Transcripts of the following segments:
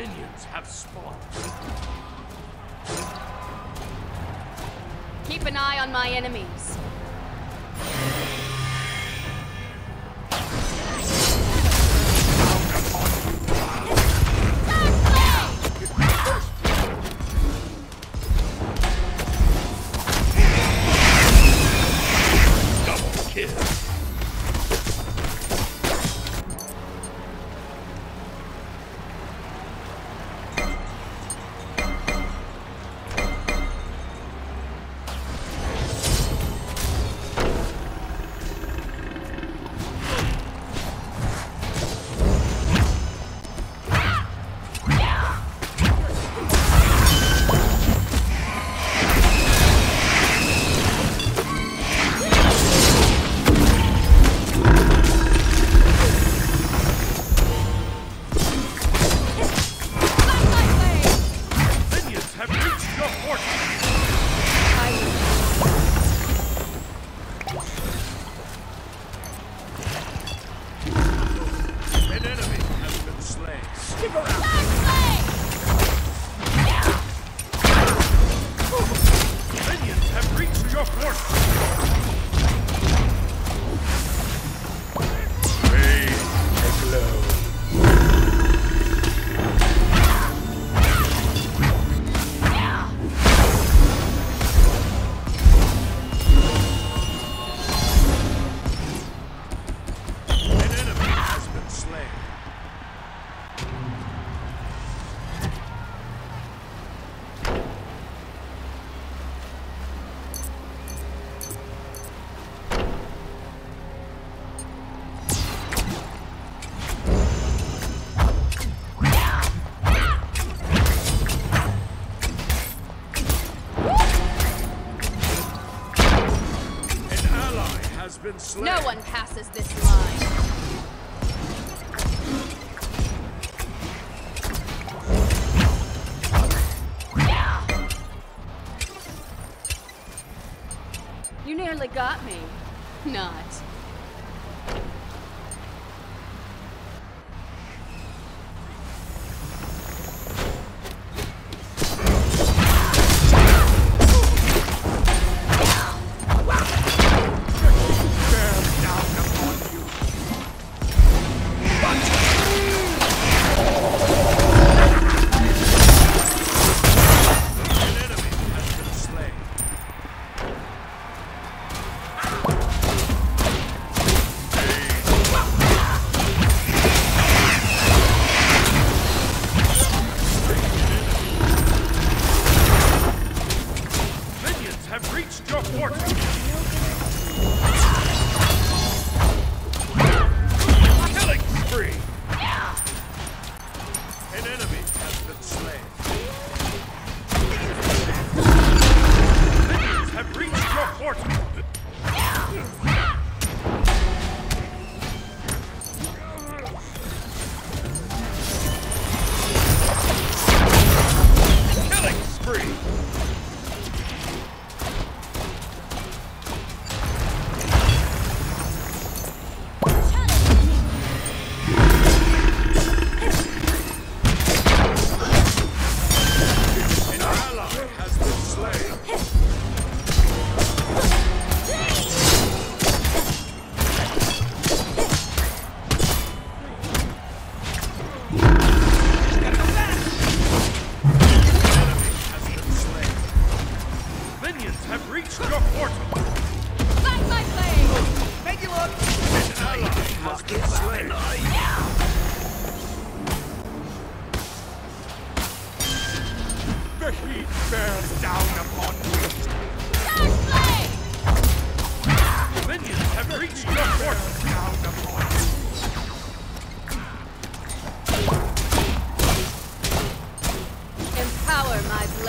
Minions have spawned. Keep an eye on my enemies.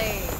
Riley.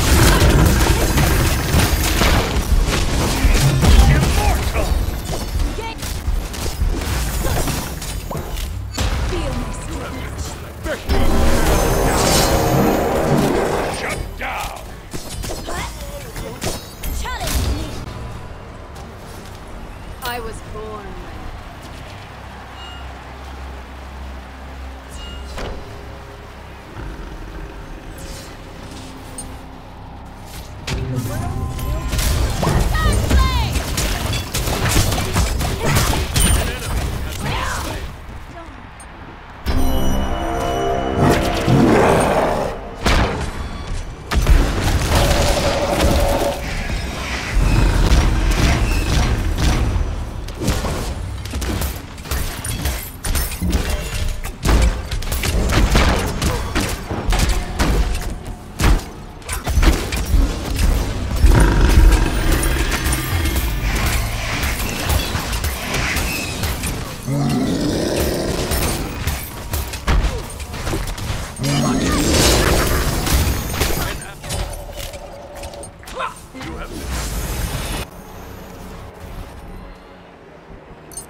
You have.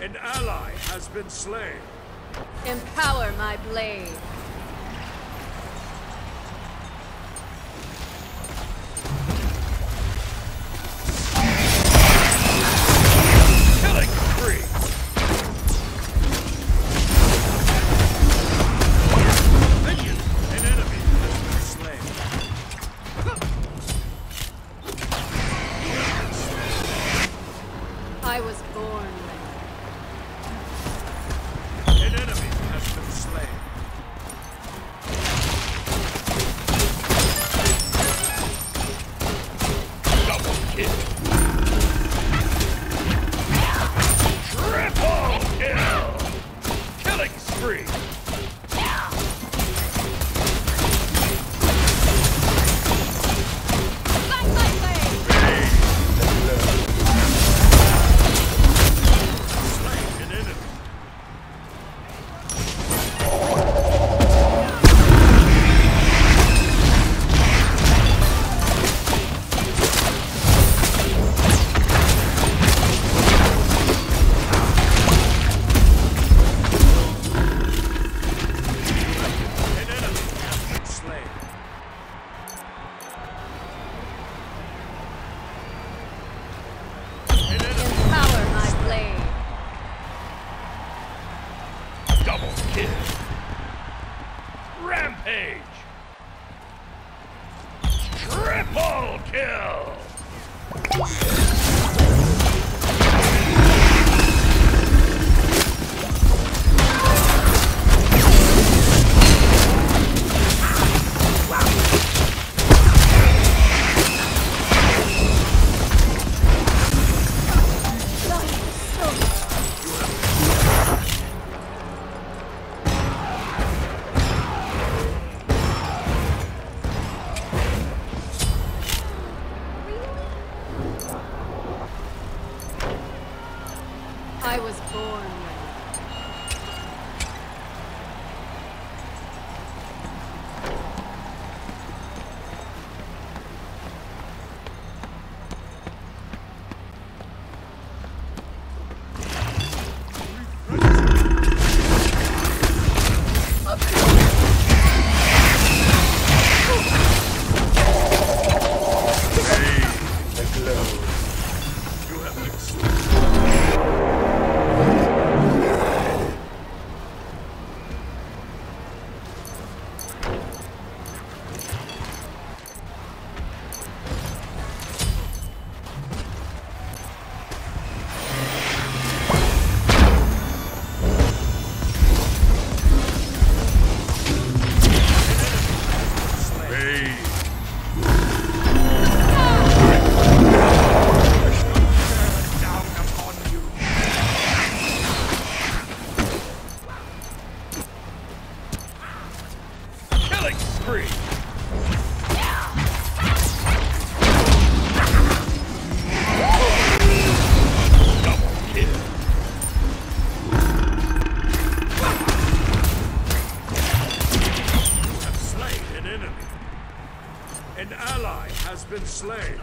An ally has been slain. Empower my blade. Has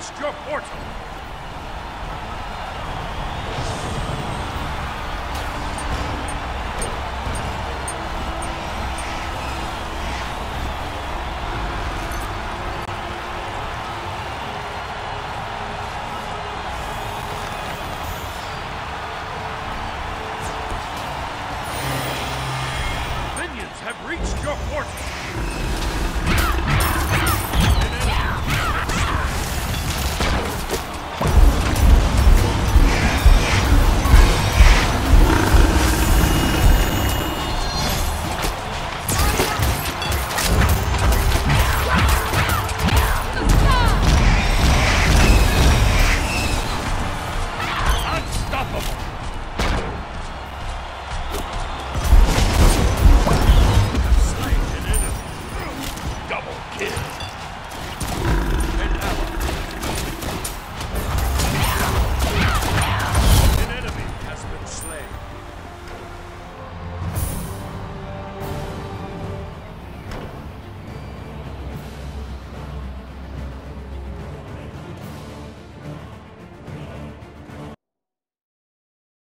reached your portal. Minions have reached your portal.